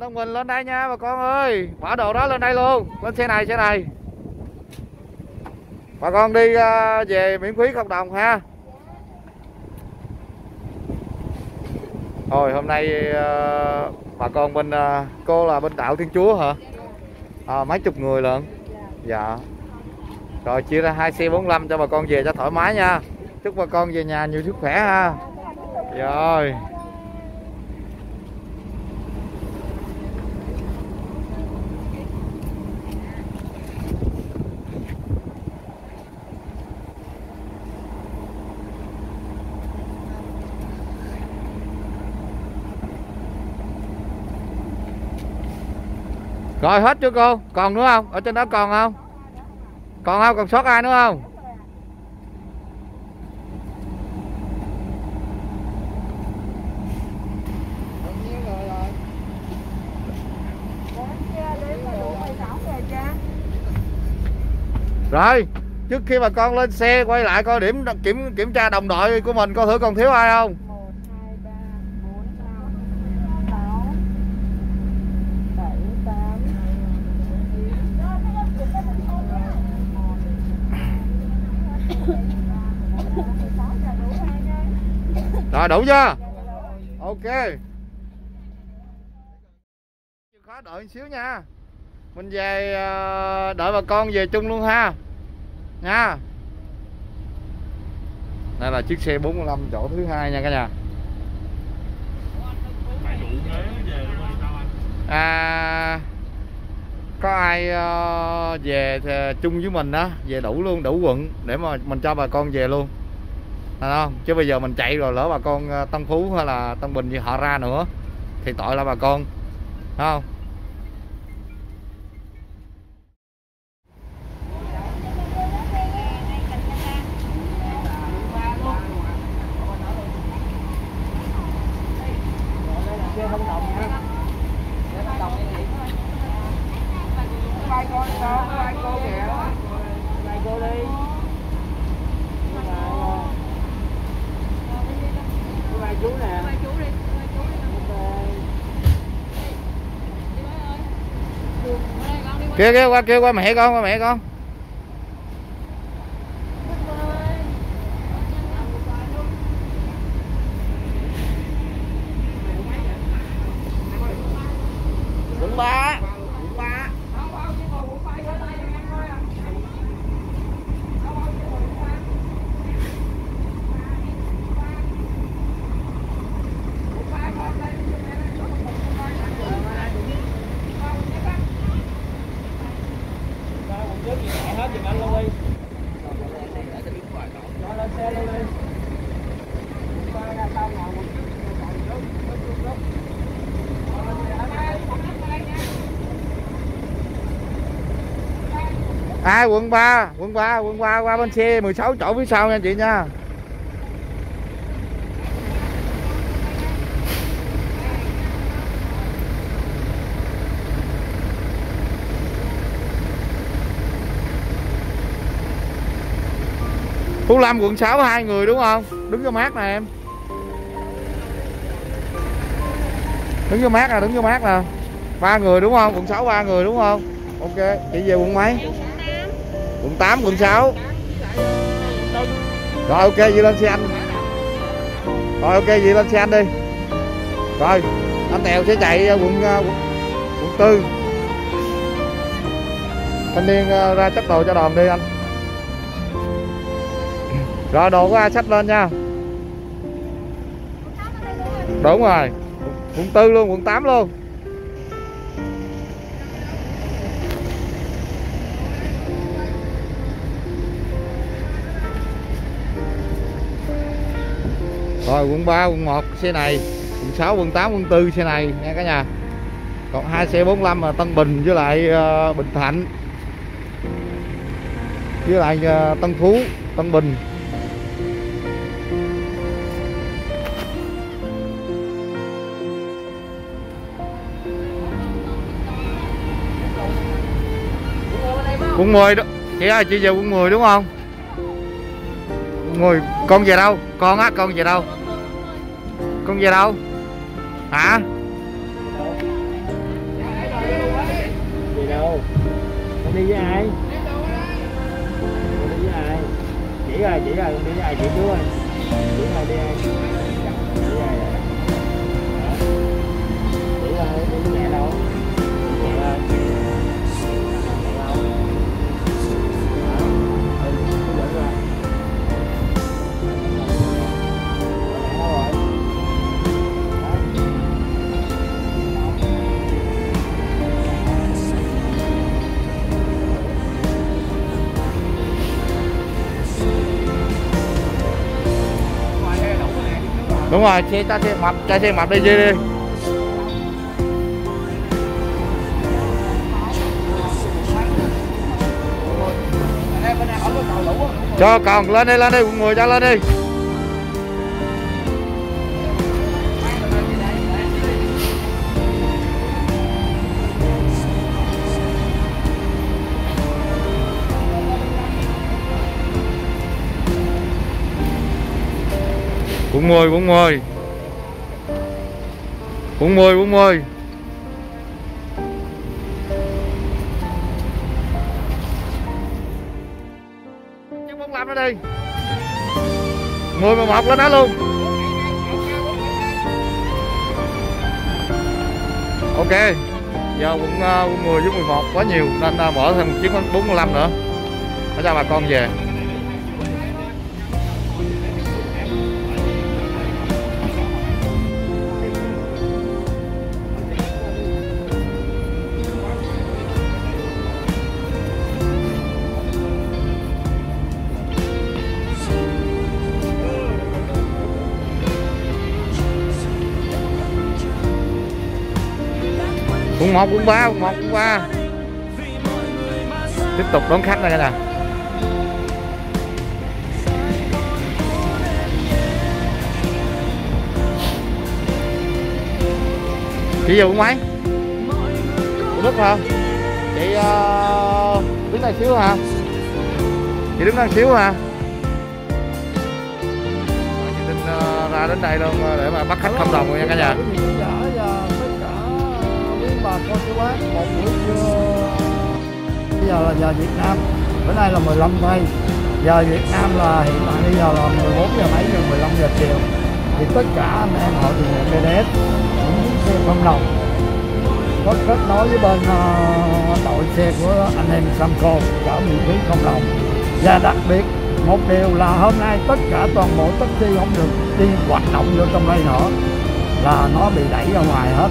Tân mình lên đây nha bà con ơi bỏ đồ đó lên đây luôn lên xe này xe này bà con đi à, về miễn phí không đồng ha Rồi hôm nay à, bà con bên à, cô là bên đạo Thiên Chúa hả? À, mấy chục người lận. Dạ. Rồi chia ra hai xe 45 cho bà con về cho thoải mái nha. Chúc bà con về nhà nhiều sức khỏe ha. Rồi. Rồi hết chưa cô? Còn nữa không? Ở trên đó còn không? Còn không? Còn sót ai nữa không? Rồi, trước khi bà con lên xe quay lại coi điểm kiểm kiểm tra đồng đội của mình coi thử còn thiếu ai không? một hai ba bốn năm sáu bảy tám rồi đủ chưa? Ok. Chịu khó đợi một xíu nha. Mình về ờ, đợi bà con về chung luôn ha. Nha. Đây là chiếc xe 45 chỗ thứ hai nha cả nhà. À có ai ờ, về thì chung với mình đó, về đủ luôn, đủ quận để mà mình cho bà con về luôn. Thấy không? Chứ bây giờ mình chạy rồi lỡ bà con ờ, Tân Phú hay là Tân Bình gì họ ra nữa, thì tội là bà con. Thấy không? Vai con sao? Vai cô kìa. Vai cô đi. Vai chú nè. Kêu kêu qua kêu qua mẹ con qua mẹ con. Quận ba. Quận ba. hết giùm anh luôn đi Cho lên xe luôn đi Coi ra tao ngồi một chút ngồi chút chút chút chút Ai quận 3, quận 3, quận 3 qua bên xe 16 chỗ phía sau nha chị nha. Phú Lâm quận 6 hai người đúng không? Đứng cho mát nè em. Đứng cho mát nè, đứng cho mát nè. Ba người đúng không? Quận 6 ba người đúng không? Ok, chị về quận mấy? Quận 8, quận 6. Rồi ok, vậy lên xe anh. Rồi ok, vậy lên xe anh đi. Rồi, anh Tèo sẽ chạy ờ, ờ, quận quận, quận 4. Thanh niên ờ, ra chất đồ cho đòn đi anh. Rồi đồ của ai sách lên nha. Đúng rồi. Quận 4 luôn, quận 8 luôn. Rồi quận 3, quận 1 xe này, quận 6, quận 8, quận 4 xe này nha cả nhà. Còn hai xe 45 là Tân Bình với lại uh, Bình Thạnh. Với lại uh, Tân Phú, Tân Bình. Quận 10 đó. Chị ơi, chị về quận 10 đúng không? Quận 10. Con về đâu? Con á, con về đâu? con về đâu? Hả? Về đâu con đi với ai? Con đi với ai? Chỉ rồi chỉ rồi, con đi với ai? Chỉ trước rồi chỉ rồi đi ai? Đúng rồi xe ta xe mập cho xe mập đi chơi đi cho còn lên đi lên đi quận 10 cho lên đi quận 10 mười 10 mười 10 mười 10 chứ 45 nó đi 10 mà một lên đó luôn. Ok. Giờ quận, ờ, quận 10 với 11 quá nhiều nên ờ, mở thêm một chiếc 45 nữa. Để cho bà con về. Quận 1 quận 3 quận 1 quận 3 tiếp tục đón khách đây nè. Chị giờ quận mấy? Quận đức hả? Chị uh, đứng đây xíu hả? Chị đứng đây xíu hả? Chị tính uh, ờ, ra đến đây luôn ờ, để mà bắt khách không đồng nha cả nhà. Là giờ Việt Nam. Bữa nay là 15 tây giờ Việt Nam là hiện tại bây giờ là 14 giờ mấy giờ 15 giờ chiều. Thì tất cả anh em họ từ BDS những chiếc xe không đồng. Có kết nối với bên uh, đội xe của anh em Samco chở miễn phí không đồng. Và đặc biệt một điều là hôm nay tất cả toàn bộ taxi không được đi hoạt động vô trong đây nữa là nó bị đẩy ra ngoài hết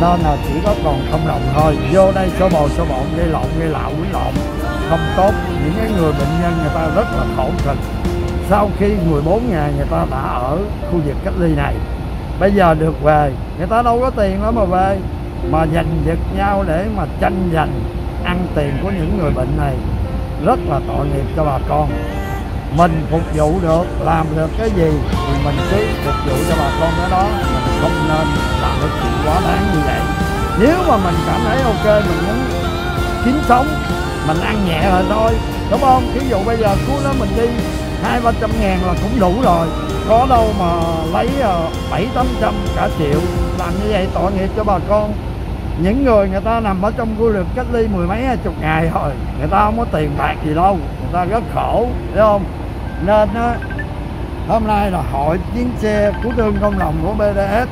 nên là chỉ có còn không đồng thôi. Vô đây số bồ số bọn gây lộn gây lạo quýnh lộn. Không tốt. Những cái người bệnh nhân người ta rất là khổ cực. Sau khi 14 ngày người ta đã ở khu vực cách ly này. Bây giờ được về. Người ta đâu có tiền đó mà về. Mà giành giật nhau để mà tranh giành ăn tiền của những người bệnh này. Rất là tội nghiệp cho bà con mình phục vụ được, làm được cái gì thì mình cứ phục vụ cho bà con cái đó. Mình không nên làm cái chuyện quá đáng như vậy. Nếu mà mình cảm thấy ok, mình muốn kiếm sống, mình ăn nhẹ rồi thôi, đúng không? Ví dụ bây giờ cuối nó mình đi, hai, ba trăm ngàn là cũng đủ rồi. Có đâu mà lấy ờ, bảy, tám trăm cả triệu, làm như vậy tội nghiệp cho bà con những người người ta nằm ở trong khu vực cách ly mười mấy chục ngày rồi người ta không có tiền bạc gì đâu người ta rất khổ thấy không? Nên đó, hôm nay là hội chuyến xe cứu thương công đồng của BDS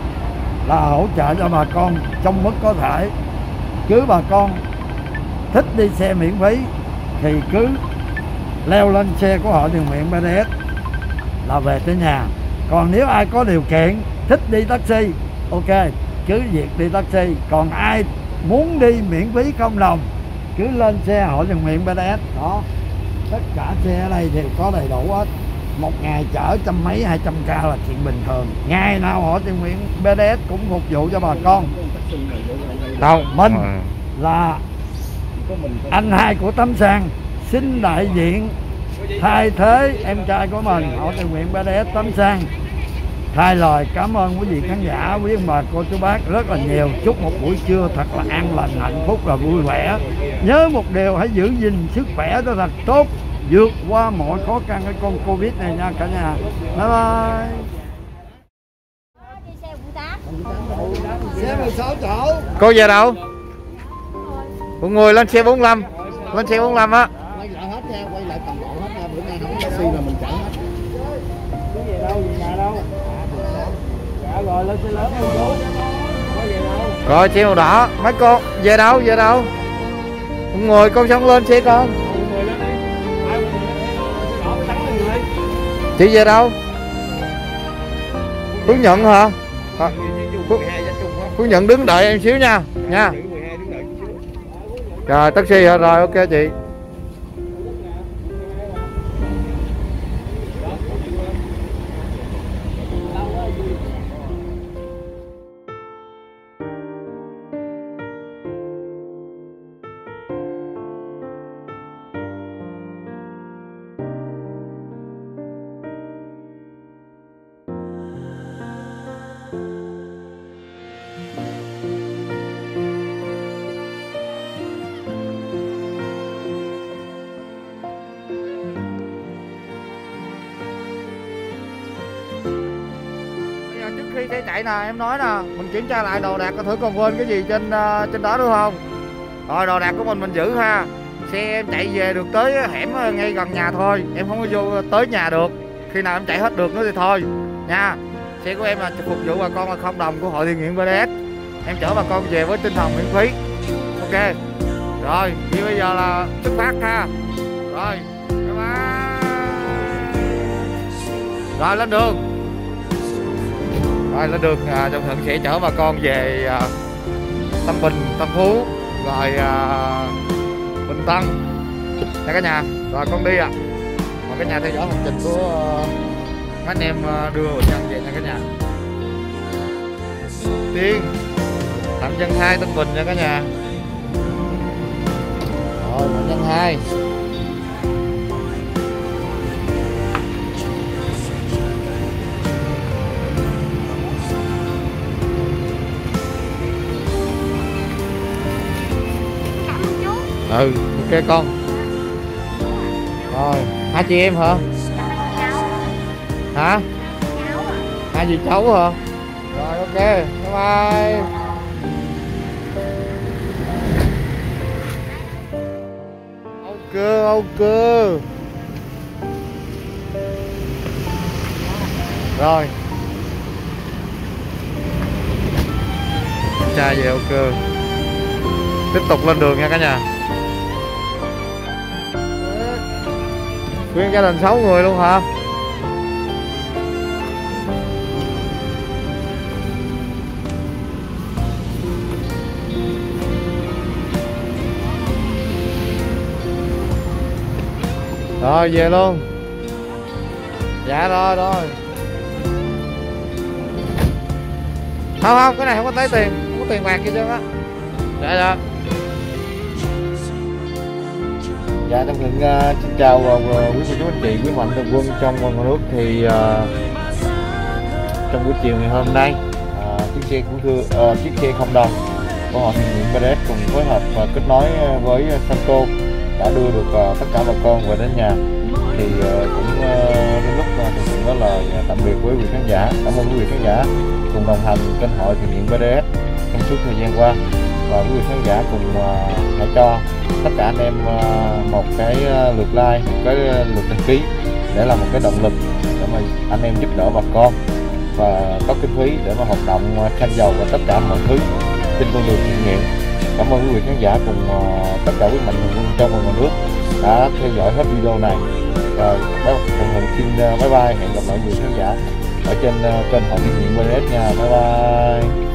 là hỗ trợ cho bà con trong mức có thể. Cứ bà con thích đi xe miễn phí thì cứ leo lên xe của hội đường nguyện BDS là về tới nhà. Còn nếu ai có điều kiện thích đi taxi ok cứ việc đi taxi còn ai muốn đi miễn phí không đồng cứ lên xe hội tiền nguyện BDS đó. Tất cả xe ở đây đều có đầy đủ hết. Một ngày chở trăm mấy hai trăm ca là chuyện bình thường. Ngày nào hội tiền nguyện BDS cũng phục vụ cho bà con. Đâu Mình. Ờ. là anh hai của Tấm Sang xin đại diện. Thay thế em trai của mình hội tình nguyện BDS Tấm Sang thay lời cảm ơn quý vị khán giả quý ông bà cô chú bác rất là nhiều. Chúc một buổi trưa thật là an lành hạnh phúc và vui vẻ. Nhớ một điều hãy giữ gìn sức khỏe cho thật tốt. Vượt qua mọi khó khăn cái con covid này nha cả nhà. Bye bye. Đi xe quận 8 xe 16 chỗ cô về đâu? Mọi người lên xe 45 lên xe 45 á. Quay lại hết nha quay lại toàn bộ hết nha bữa nay không có taxi là mình rồi lên xe lớn không bố rồi xe màu đỏ mấy con? Về đâu? Về đâu? Mọi ngồi con xong lên xe con. Chị về đâu? Phú Nhận hả? À, Phú, Phú Nhận đứng đợi em xíu nha. Nha. Rồi taxi rồi ok chị. Khi xe chạy nè em nói nè mình kiểm tra lại đồ đạc có thử còn quên cái gì trên uh, trên đó đúng không? Rồi đồ đạc của mình mình giữ ha. Xe em chạy về được tới ờ, hẻm ờ, ngay gần nhà thôi. Em không có vô tới nhà được. Khi nào em chạy hết được nữa thì thôi nha. Xe của em là phục vụ bà con là không đồng của hội thiện nguyện BDS em chở bà con về với tinh thần miễn phí. Ok. Rồi thì bây giờ là xuất phát ha. Rồi bye bye. Rồi lên đường rồi lên đường à, đồng Thuận sẽ chở bà con về à, Tâm Bình, Tâm Phú rồi à, Bình Tân. Nha cả nhà. Rồi con đi ạ. À. mời cả nhà theo dõi hành trình của uh, mấy anh em ờ, đưa bệnh nhân về nha cả nhà. Tiên tạm dân hai Tân Bình nha cả nhà. Rồi dân hai. Ừ ok con. Rồi, hai chị em hả? Hả? Hai chị cháu hả? Rồi, ok, bye bye. Ok ok rồi. Cha về ok tiếp tục lên đường nha cả nhà. Nguyên gia đình 6 người luôn hả? Rồi, về luôn. Dạ rồi rồi. Không không, cái này không có tới tiền. Không có tiền bạc gì trơn á dạ dạ. Dạ tâm những uh, xin chào uh, quý cô chú anh chị quý mạnh thường quân trong và ngoài nước thì uh, trong buổi chiều ngày hôm nay uh, chiếc xe cũng thưa uh, chiếc xe không đồng của họ thiện nguyện BDS cùng phối hợp và kết nối với Santo đã đưa được uh, tất cả bà con về đến nhà. Thì uh, cũng uh, đến lúc uh, thực sự đó là uh, tạm biệt với quý khán giả cảm ơn quý vị khán giả cùng đồng hành kênh hội thiện nguyện BDS trong suốt thời gian qua và quý vị khán giả cùng uh, hãy cho tất cả anh em uh, một cái uh, lượt like một cái uh, lượt đăng ký để là một cái động lực để mà anh em giúp đỡ bà con và có kinh phí để mà hoạt động uh, xăng dầu và tất cả mọi thứ trên con đường thiện nguyện. Cảm ơn quý vị khán giả cùng uh, tất cả quý mạnh thường quân trong và ngoài nước đã theo dõi hết video này. Rồi bác Thuận xin uh, bye bye. Hẹn gặp lại quý vị khán giả ở trên uh, kênh hội thiện nguyện BDS nha. Bye bye.